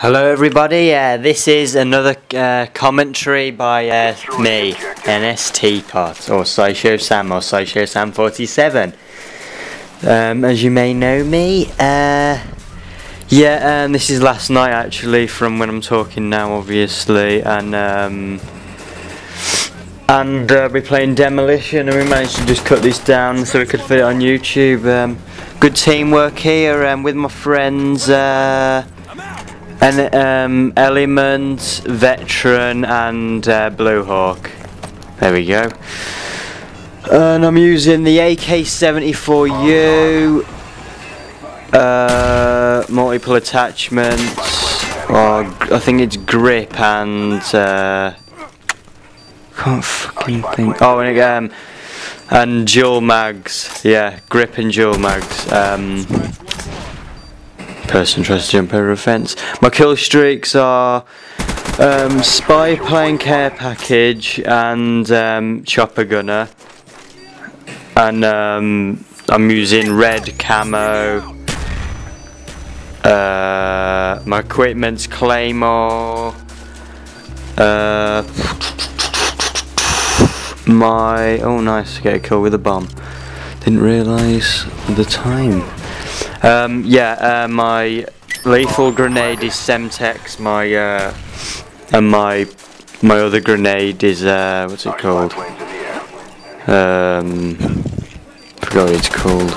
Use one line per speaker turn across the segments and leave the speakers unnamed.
Hello everybody, uh, this is another uh, commentary by uh, me, NST Pot, or Sideshow Sam, or Sideshow Sam 47. Um, as you may know me, uh, yeah, um, this is last night actually from when I'm talking now obviously, and um, and uh, we're playing Demolition and we managed to just cut this down so we could fit it on YouTube. Um, good teamwork here um, with my friends. And um, Element, Veteran, and uh, Bluehawk. There we go. And I'm using the AK-74U uh, multiple attachments. Or I think it's grip and uh, can't fucking think. Oh, and um, and dual mags. Yeah, grip and dual mags. Um, person tries to jump over a fence. My kill streaks are um, Spy Plane Care Package and um, Chopper Gunner. And um, I'm using red camo. Uh, my equipment's Claymore. Uh, my oh nice to get a kill with a bomb. Didn't realise the time. Um, yeah, uh, my lethal grenade is Semtex. My uh, and my my other grenade is uh, what's it called? Um, forgot what it's called.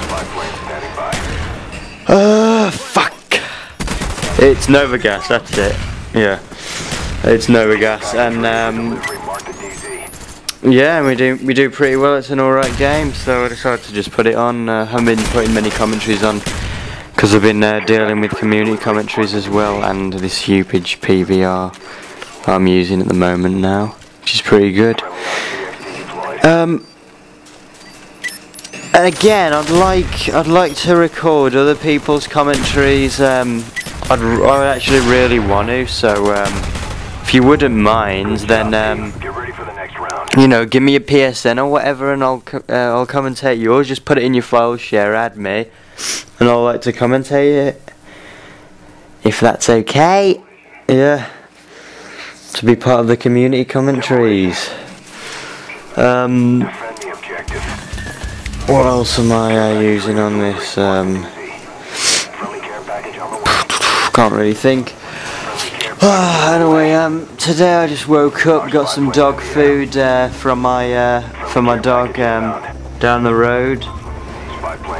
Uh, fuck. It's Nova Gas. That's it. Yeah, it's Nova Gas, and um, yeah, we do we do pretty well. It's an alright game, so I decided to just put it on. Uh, haven't been putting many commentaries on because I've been uh, dealing with community commentaries as well and this Hauppauge PVR I'm using at the moment now which is pretty good um, again I'd like I'd like to record other people's commentaries um, I'd, I actually really want to so um, if you wouldn't mind then um, you know give me a PSN or whatever and I'll uh, I'll commentate yours. Just put it in your file share add me and I'd like to commentate it if that's okay. Yeah. To be part of the community commentaries. Um, what else am I uh, using on this um, can't really think anyway um, today I just woke up got some dog food uh, from my uh, for my dog um, down the road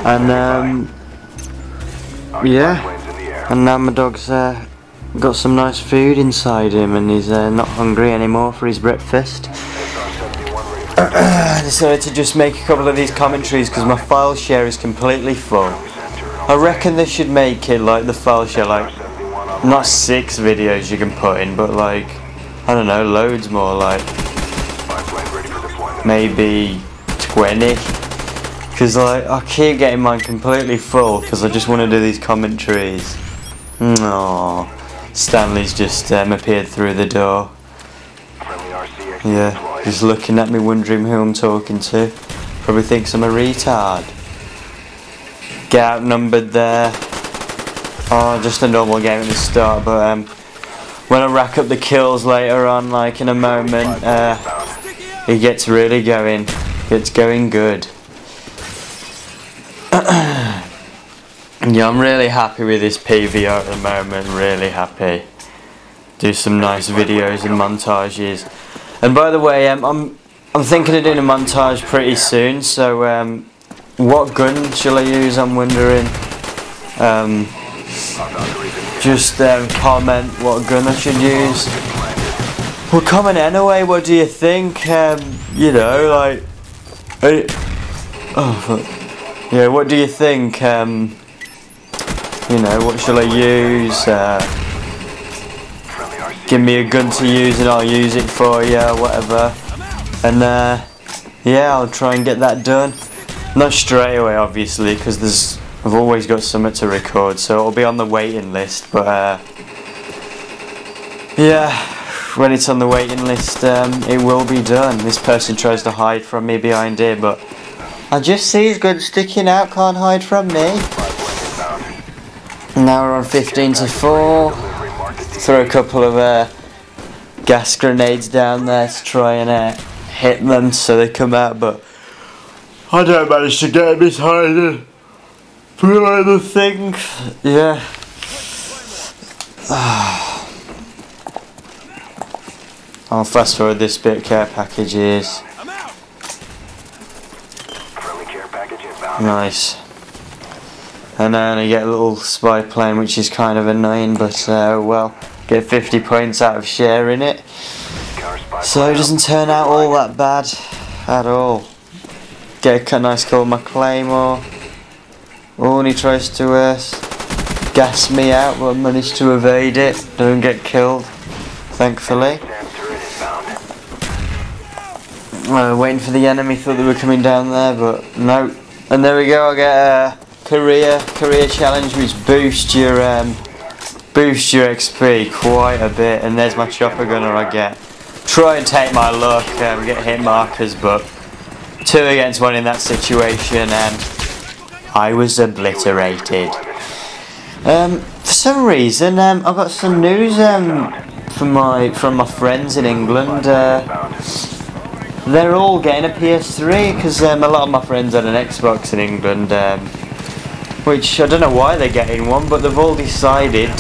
and um, yeah, and now my dog's uh, got some nice food inside him and he's uh, not hungry anymore for his breakfast. I decided to just make a couple of these commentaries because my file share is completely full. I reckon they should make it like the file share, like not six videos you can put in, but like I don't know, loads more, like maybe 20. Because like, I keep getting mine completely full because I just want to do these commentaries. No, Stanley's just um, appeared through the door. Yeah, he's looking at me wondering who I'm talking to. Probably thinks I'm a retard. Get outnumbered there. Oh, just a normal game at the start, but um, when I rack up the kills later on, like in a moment, uh, it gets really going. It's going good. yeah, I'm really happy with this PVR at the moment, really happy. Do some nice videos and montages. And by the way, um, I'm I'm thinking of doing a montage pretty soon, so um, what gun shall I use, I'm wondering. Um, just um, comment what gun I should use. Well, comment anyway, what do you think? Um, you know, like... Oh, fuck. Yeah, what do you think? Um, you know, what shall I use? Uh, give me a gun to use and I'll use it for you, whatever. And uh, yeah, I'll try and get that done. Not straight away, obviously, because there's I've always got something to record, so it'll be on the waiting list. But uh, yeah, when it's on the waiting list, um, it will be done. This person tries to hide from me behind here, but I just see his gun sticking out, can't hide from me. Now we're on 15 to 4. throw a couple of uh, gas grenades down there to try and uh, hit them so they come out, but I don't manage to get them inside through the thing. Yeah. I'll fast forward this bit, care packages. Nice. And then I get a little spy plane which is kind of annoying but uh, well, get 50 points out of sharing it. So it doesn't turn out all that bad at all. Get a nice call my claymore. He tries to uh, gas me out but managed to evade it. Don't get killed, thankfully. Uh, waiting for the enemy, thought they were coming down there, but no. And there we go, I get a career career challenge which boosts your um, boost your XP quite a bit. And there's my chopper gunner I get. Try and take my luck, um, get hit markers, but two against one in that situation, and I was obliterated. Um, for some reason, um, I got some news um, from my from my friends in England. Uh, they're all getting a PS3 because um, a lot of my friends had an Xbox in England, um, which I don't know why they're getting one, but they've all decided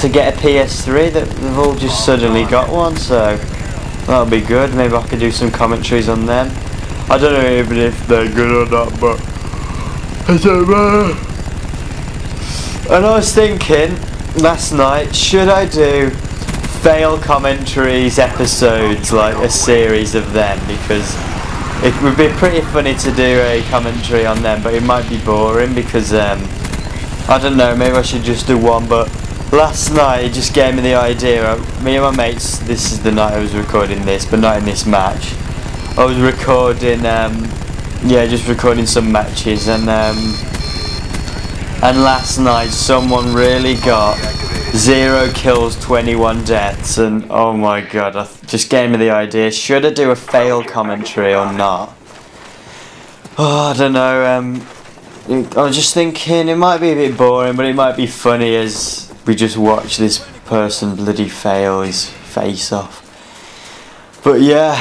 to get a PS3. That they've all just suddenly got one, so that'll be good. Maybe I could do some commentaries on them. I don't know even if they're good or not, but. And I was thinking last night, should I do fail commentaries episodes, like a series of them, because it would be pretty funny to do a commentary on them, but it might be boring because um, I don't know. Maybe I should just do one. But last night it just gave me the idea. Me and my mates. This is the night I was recording this, but not in this match. I was recording. Um, yeah, just recording some matches, and um, and last night someone really got Zero kills, 21 deaths, and oh my god, I just gave me the idea. Should I do a fail commentary or not? Oh, I don't know. Um, I was just thinking it might be a bit boring, but it might be funny as we just watch this person bloody fail his face off. But yeah,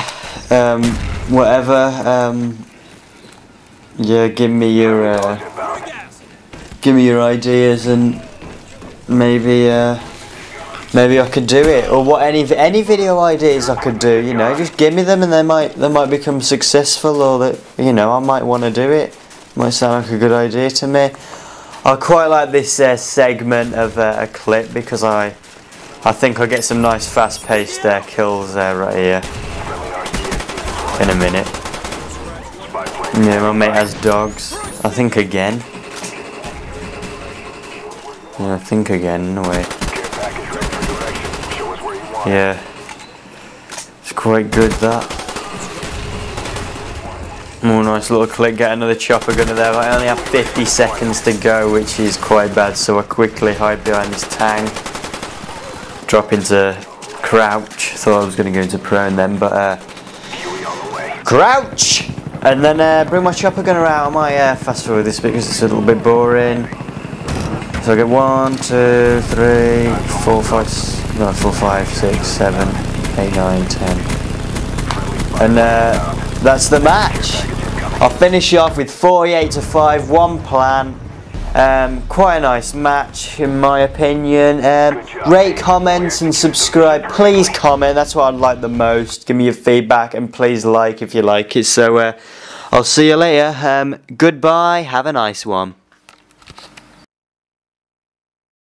um, whatever. Um, yeah, give me your uh, give me your ideas and maybe uh, maybe I could do it. Or what any any video ideas I could do you know just give me them and they might they might become successful or that you know I might want to do it. Might sound like a good idea to me. I quite like this uh, segment of uh, a clip because I I think I get some nice fast-paced uh, kills there right here. In a minute yeah my mate has dogs I think again yeah, think again, in a way. Yeah. It's quite good, that. Oh, nice little click. Get another chopper gunner there. I only have 50 seconds to go, which is quite bad, so I quickly hide behind this tank. Drop into crouch. Thought I was going to go into prone then, but uh, crouch! And then uh, bring my chopper gunner out. I might uh, fast forward this because it's a little bit boring. So I get one, two, three, four, five, no, four, five, six, seven, eight, nine, ten. And uh, that's the match. I'll finish you off with 48 to 5, one plan. Um, quite a nice match in my opinion. Um, rate, comments and subscribe. Please comment, that's what I'd like the most. Give me your feedback and please like if you like it. So uh, I'll see you later. Um, goodbye, have a nice one.